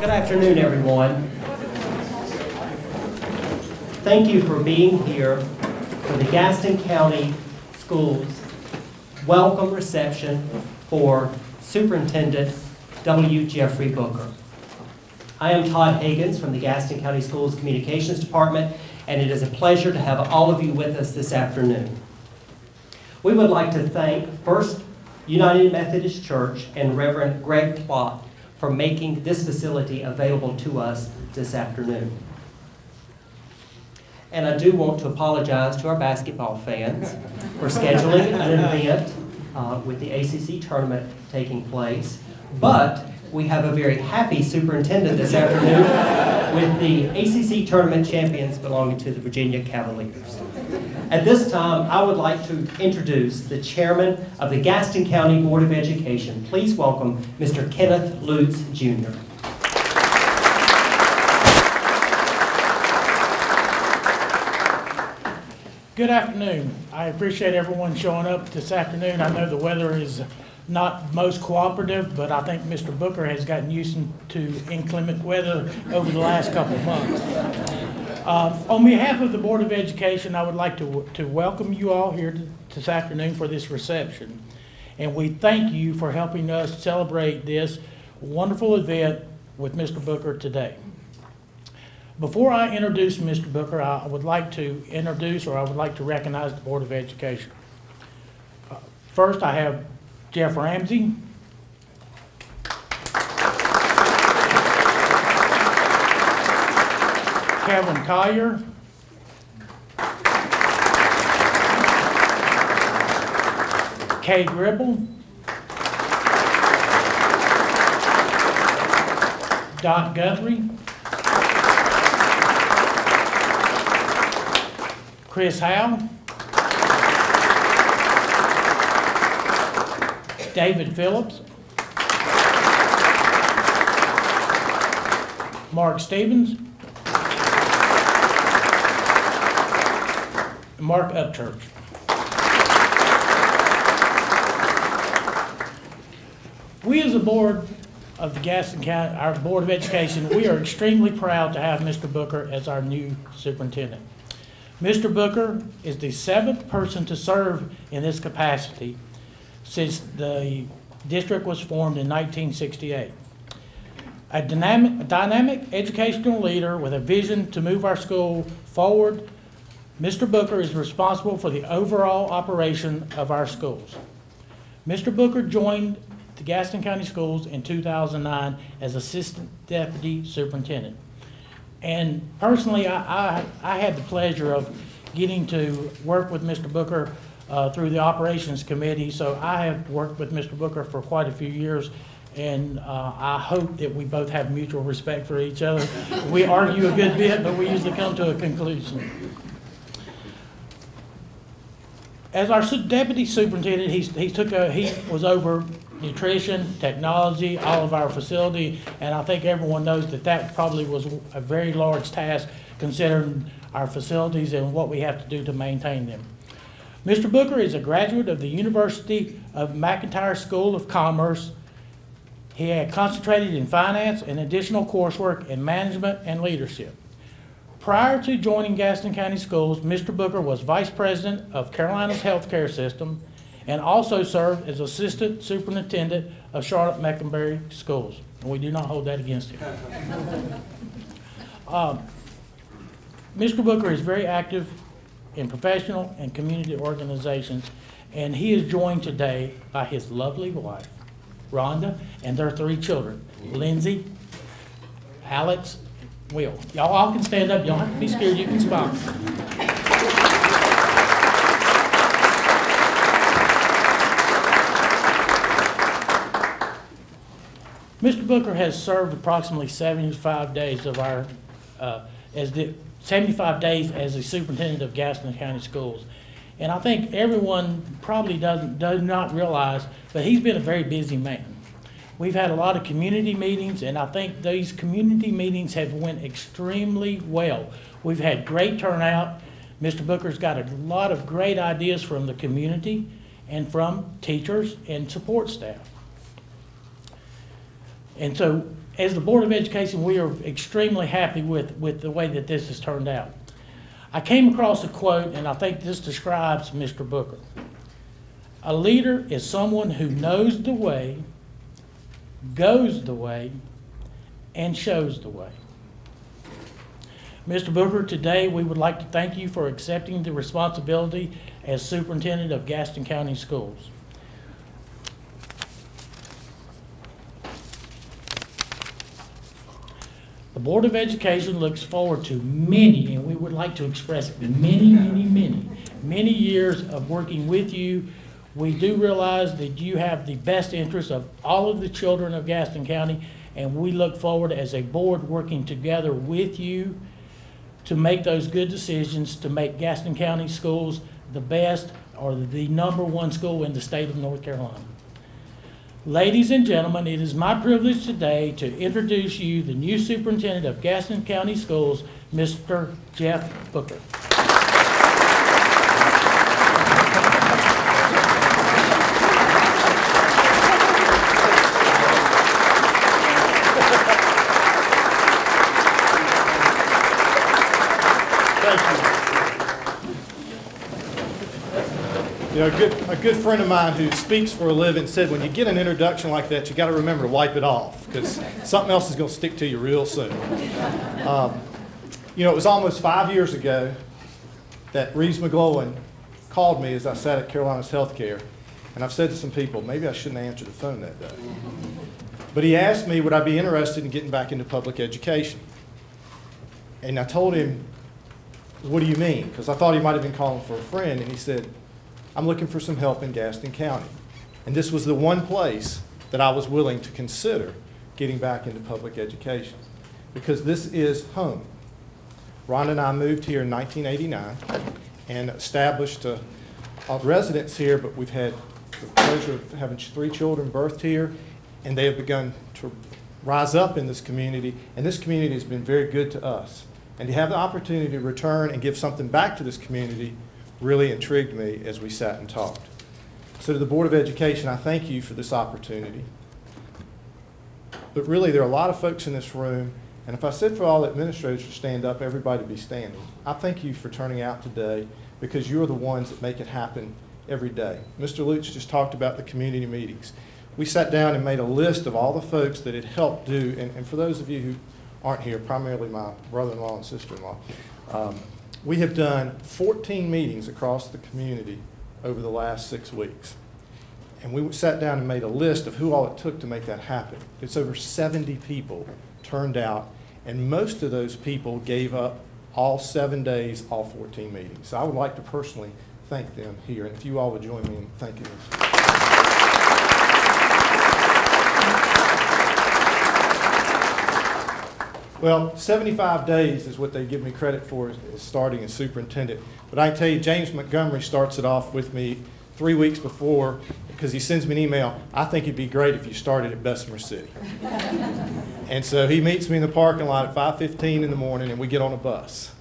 Good afternoon, everyone. Thank you for being here for the Gaston County Schools welcome reception for Superintendent W. Jeffrey Booker. I am Todd Higgins from the Gaston County Schools Communications Department, and it is a pleasure to have all of you with us this afternoon. We would like to thank First United Methodist Church and Reverend Greg Plott for making this facility available to us this afternoon. And I do want to apologize to our basketball fans for scheduling an event uh, with the ACC tournament taking place. But we have a very happy superintendent this afternoon with the ACC tournament champions belonging to the Virginia Cavaliers. At this time, I would like to introduce the chairman of the Gaston County Board of Education. Please welcome Mr. Kenneth Lutz Jr. Good afternoon. I appreciate everyone showing up this afternoon. I know the weather is not most cooperative, but I think Mr. Booker has gotten used to inclement weather over the last couple of months. Um, On behalf of the Board of Education, I would like to, to welcome you all here this afternoon for this reception. And we thank you for helping us celebrate this wonderful event with Mr. Booker today. Before I introduce Mr. Booker, I would like to introduce, or I would like to recognize the Board of Education. Uh, First, I have Jeff Ramsey. Kevin Collier. Kay Gribble. Dot Guthrie. Chris Howe. David Phillips. Mark Stevens. Mark Upchurch. We as a board of the Gaston County, our Board of Education, we are extremely proud to have Mr. Booker as our new superintendent. Mr. Booker is the seventh person to serve in this capacity since the district was formed in 1968. A dynamic, a dynamic educational leader with a vision to move our school forward, Mr. Booker is responsible for the overall operation of our schools. Mr. Booker joined the Gaston County Schools in 2009 as Assistant Deputy Superintendent. And personally, I, I, I had the pleasure of getting to work with Mr. Booker uh, through the Operations Committee. So I have worked with Mr. Booker for quite a few years, and uh, I hope that we both have mutual respect for each other. We argue a good bit, but we usually come to a conclusion. As our deputy superintendent, he's, he took a, he was over nutrition, technology, all of our facility, and I think everyone knows that that probably was a very large task considering our facilities and what we have to do to maintain them. Mr. Booker is a graduate of the University of McIntire School of Commerce. He had concentrated in finance and additional coursework in management and leadership. Prior to joining Gaston County Schools, Mr. Booker was Vice President of Carolinas Healthcare System and also served as Assistant Superintendent of Charlotte Mecklenburg Schools. And we do not hold that against him. Um, Mr. Booker is very active in professional and community organizations, and he is joined today by his lovely wife, Rhonda, and their three children, Lindsay, Alex, Will. Y'all all can stand up. You don't have to be scared. You can smile. Mr. Booker has served approximately 75 days of our, uh, as the, 75 days as the superintendent of Gaston County Schools. And I think everyone probably doesn't, does not realize, but he's been a very busy man. We've had a lot of community meetings, and I think these community meetings have went extremely well. We've had great turnout. Mr. Booker's got a lot of great ideas from the community and from teachers and support staff. And so, as the Board of Education, we are extremely happy with, with the way that this has turned out. I came across a quote, and I think this describes Mr. Booker. A leader is someone who knows the way, goes the way, and shows the way. Mr. Booker, today we would like to thank you for accepting the responsibility as superintendent of Gaston County Schools. The Board of Education looks forward to many, and we would like to express many, many, many, many years of working with you. We do realize that you have the best interest of all of the children of Gaston County, and we look forward as a board working together with you to make those good decisions, to make Gaston County schools the best or the number one school in the state of North Carolina. Ladies and gentlemen, it is my privilege today to introduce you the new superintendent of Gaston County Schools, Mr. Jeff Booker. Thank you. A good, a good friend of mine who speaks for a living said, when you get an introduction like that, you got to remember to wipe it off because something else is going to stick to you real soon. Um, you know, it was almost five years ago that Reeves McGlohon called me as I sat at Carolinas Healthcare, and I've said to some people, maybe I shouldn't have answered the phone that day. But he asked me, would I be interested in getting back into public education? And I told him, what do you mean? Because I thought he might have been calling for a friend, and he said, I'm looking for some help in Gaston County. And this was the one place that I was willing to consider getting back into public education, because this is home. Ron and I moved here in 1989 and established a, a residence here, but we've had the pleasure of having three children birthed here, and they have begun to rise up in this community, and this community has been very good to us. And to have the opportunity to return and give something back to this community really intrigued me as we sat and talked. So to the Board of Education, I thank you for this opportunity. But really, there are a lot of folks in this room, and if I said for all the administrators to stand up, everybody would be standing. I thank you for turning out today because you're the ones that make it happen every day. Mr. Lutz just talked about the community meetings. We sat down and made a list of all the folks that it helped do, and, and for those of you who aren't here, primarily my brother-in-law and sister-in-law, um, we have done 14 meetings across the community over the last six weeks. And we sat down and made a list of who all it took to make that happen. It's over 70 people turned out, and most of those people gave up all seven days, all 14 meetings. So I would like to personally thank them here, and if you all would join me in thanking them. Well, 75 days is what they give me credit for as, as starting as superintendent. But I tell you, James Montgomery starts it off with me three weeks before because he sends me an email. I think it'd be great if you started at Bessemer City. and so he meets me in the parking lot at 5:15 in the morning, and we get on a bus.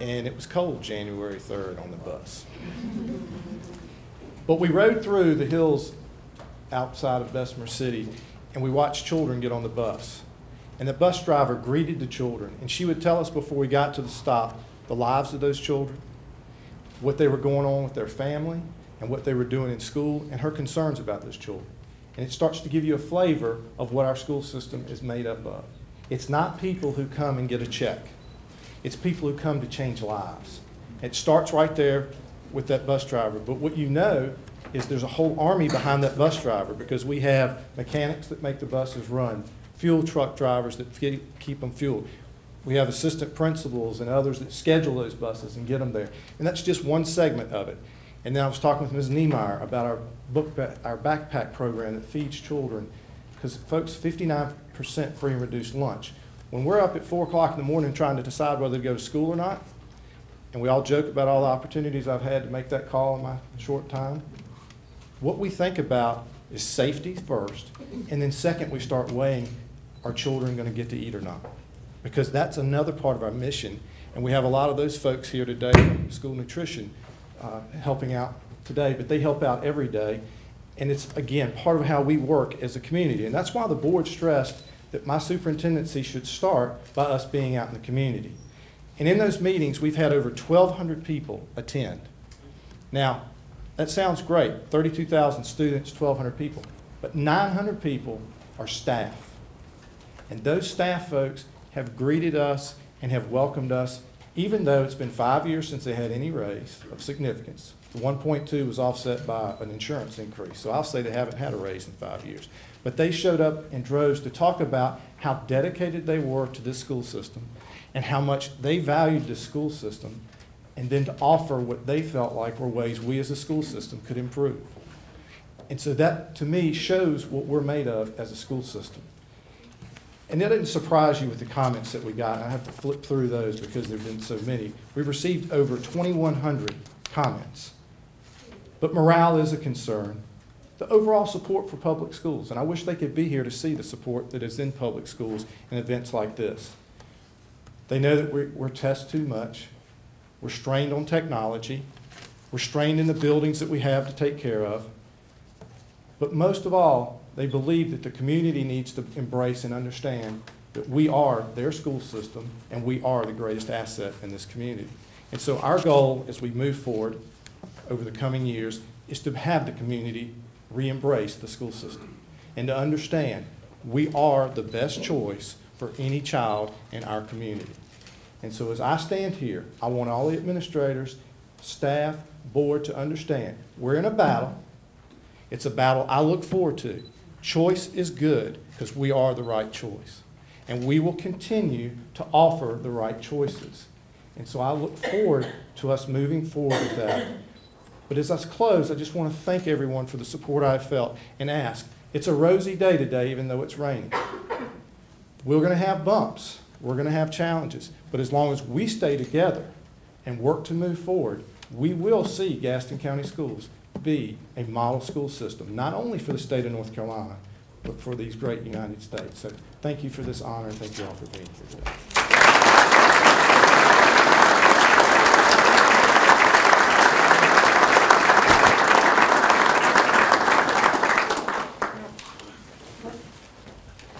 And it was cold January 3rd on the bus. But we rode through the hills outside of Bessemer City, and we watched children get on the bus. And the bus driver greeted the children, and she would tell us before we got to the stop the lives of those children, what they were going on with their family, and what they were doing in school, and her concerns about those children. And it starts to give you a flavor of what our school system is made up of. It's not people who come and get a check. It's people who come to change lives. It starts right there with that bus driver. But what you know is there's a whole army behind that bus driver because we have mechanics that make the buses run, fuel truck drivers that keep them fueled. We have assistant principals and others that schedule those buses and get them there. And that's just one segment of it. And then I was talking with Ms. Niemeyer about our book, our backpack program that feeds children. Because folks, 59% free and reduced lunch. When we're up at four o'clock in the morning trying to decide whether to go to school or not, and we all joke about all the opportunities I've had to make that call in my short time, what we think about is safety first, and then second, we start weighing, are children going to get to eat or not? Because that's another part of our mission. And we have a lot of those folks here today from school nutrition uh, helping out today, but they help out every day. And it's, again, part of how we work as a community. And that's why the board stressed that my superintendency should start by us being out in the community. And in those meetings, we've had over 1,200 people attend. Now, that sounds great, 32,000 students, 1,200 people, but 900 people are staff. And those staff folks have greeted us and have welcomed us, even though it's been five years since they had any raise of significance. The 1.2 was offset by an insurance increase, so I'll say they haven't had a raise in five years. But they showed up in droves to talk about how dedicated they were to this school system and how much they valued this school system, and then to offer what they felt like were ways we as a school system could improve. And so that, to me, shows what we're made of as a school system. And that didn't surprise you with the comments that we got. I have to flip through those because there have been so many. We've received over 2,100 comments. But morale is a concern. The overall support for public schools, and I wish they could be here to see the support that is in public schools in events like this. They know that we're, we're test too much. We're strained on technology. We're strained in the buildings that we have to take care of. But most of all, they believe that the community needs to embrace and understand that we are their school system and we are the greatest asset in this community. And so our goal as we move forward over the coming years is to have the community re-embrace the school system and to understand we are the best choice for any child in our community. And so as I stand here, I want all the administrators, staff, board to understand, we're in a battle. It's a battle I look forward to. Choice is good because we are the right choice. And we will continue to offer the right choices. And so I look forward to us moving forward with that. But as I close, I just want to thank everyone for the support I've felt and ask. It's a rosy day today, even though it's raining. We're going to have bumps. We're going to have challenges. But as long as we stay together and work to move forward, we will see Gaston County Schools be a model school system, not only for the state of North Carolina, but for these great United States. So thank you for this honor, and thank you all for being here today.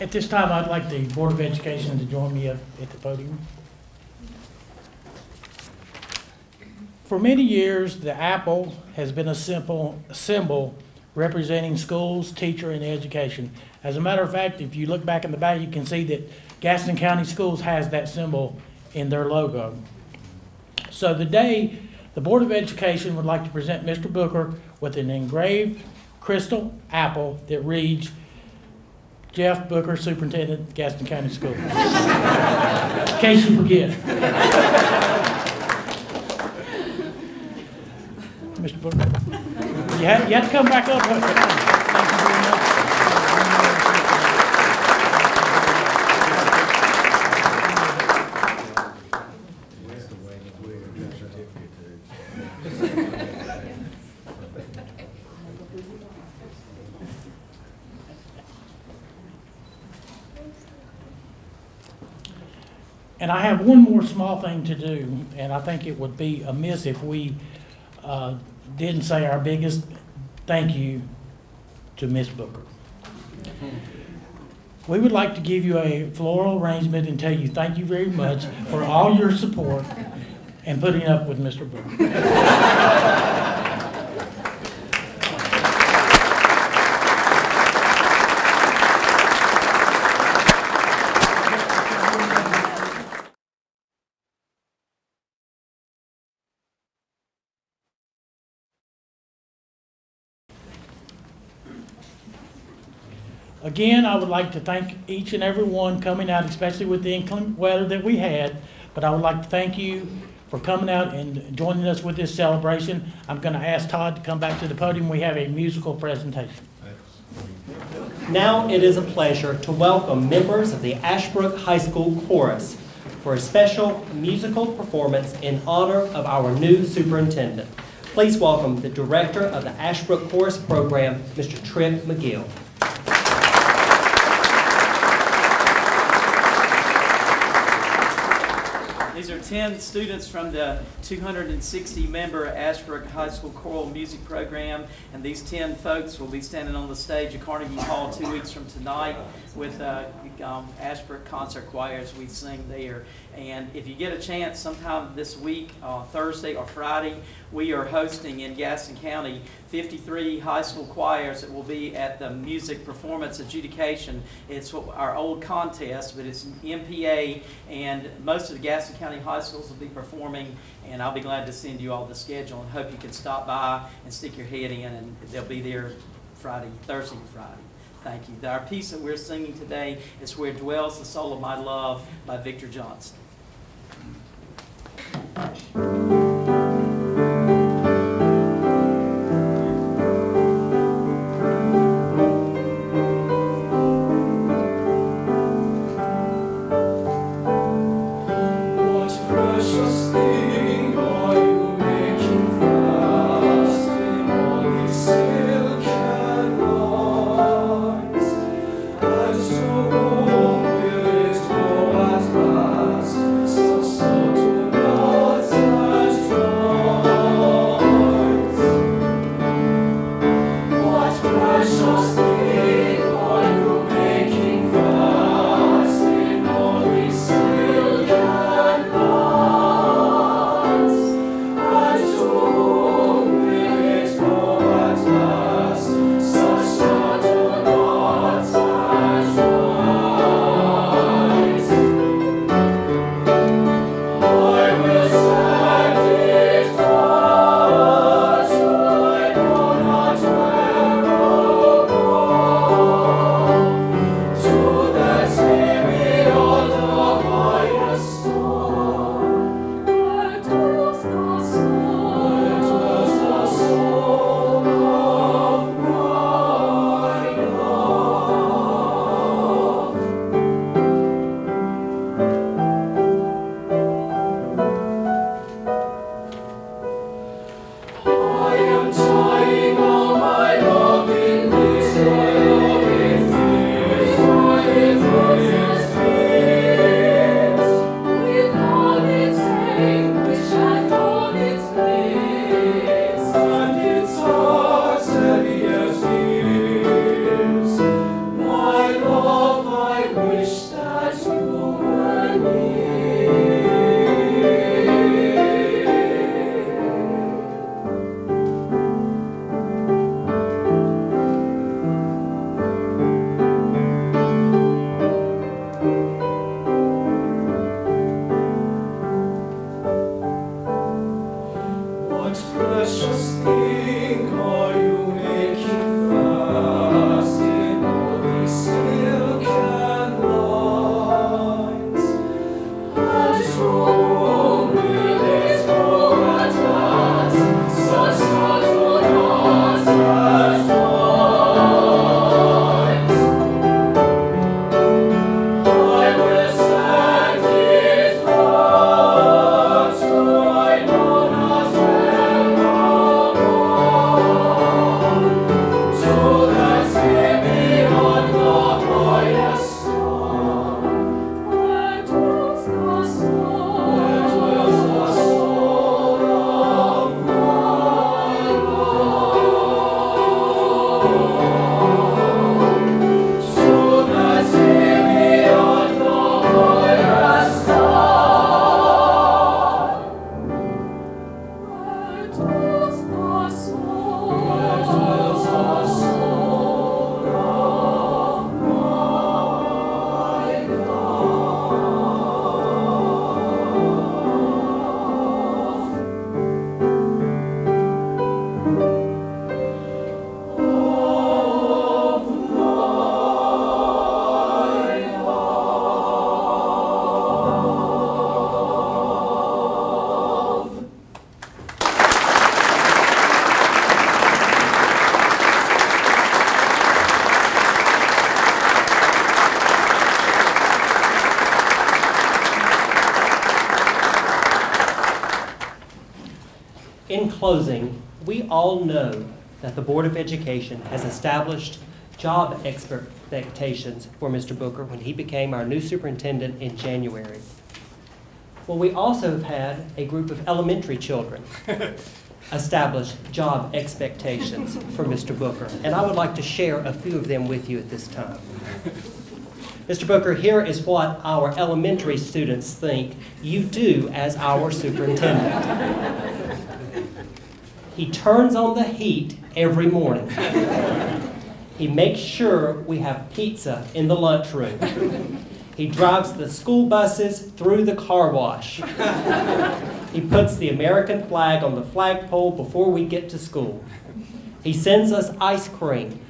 At this time, I'd like the Board of Education to join me up at the podium. For many years, the apple has been a simple symbol representing schools, teacher, and education. As a matter of fact, if you look back in the back, you can see that Gaston County Schools has that symbol in their logo. So today, the Board of Education would like to present Mr. Booker with an engraved crystal apple that reads, Jeff Booker, Superintendent, Gaston County Schools. In case you forget. Mr. Booker, you have, you have to come back up. Thank you very much. And I have one more small thing to do, and I think it would be amiss if we uh, didn't say our biggest thank you to Miss Booker. We would like to give you a floral arrangement and tell you thank you very much for all your support and putting up with Mr. Booker. Again, I would like to thank each and every one coming out, especially with the inclement weather that we had. But I would like to thank you for coming out and joining us with this celebration. I'm going to ask Todd to come back to the podium. We have a musical presentation. Now it is a pleasure to welcome members of the Ashbrook High School Chorus for a special musical performance in honor of our new superintendent. Please welcome the director of the Ashbrook Chorus Program, Mr. Tripp McGill. These are 10 students from the 260-member Ashbrook High School Choral Music Program, and these 10 folks will be standing on the stage at Carnegie Hall two weeks from tonight with uh, um, Ashbrook Concert Choir as we sing there. And if you get a chance sometime this week, uh, Thursday or Friday, we are hosting in Gaston County 53 high school choirs that will be at the music performance adjudication. It's our old contest, but it's MPA, and most of the Gaston County high schools will be performing, and I'll be glad to send you all the schedule and hope you can stop by and stick your head in, and they'll be there Friday, Thursday and Friday. Thank you. Our piece that we're singing today is Where Dwells the Soul of My Love by Victor Johnson. Closing, we all know that the Board of Education has established job expectations for Mr. Booker when he became our new superintendent in January. Well, we also have had a group of elementary children establish job expectations for Mr. Booker, and I would like to share a few of them with you at this time. Mr. Booker, here is what our elementary students think you do as our superintendent. He turns on the heat every morning. He makes sure we have pizza in the lunchroom. He drives the school buses through the car wash. He puts the American flag on the flagpole before we get to school. He sends us ice cream.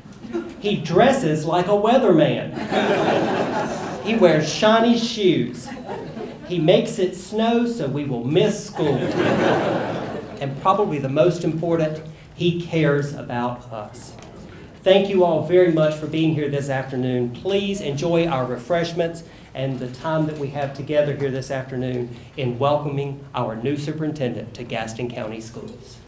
He dresses like a weatherman. He wears shiny shoes. He makes it snow so we will miss school. And probably the most important, he cares about us. Thank you all very much for being here this afternoon. Please enjoy our refreshments and the time that we have together here this afternoon in welcoming our new superintendent to Gaston County Schools.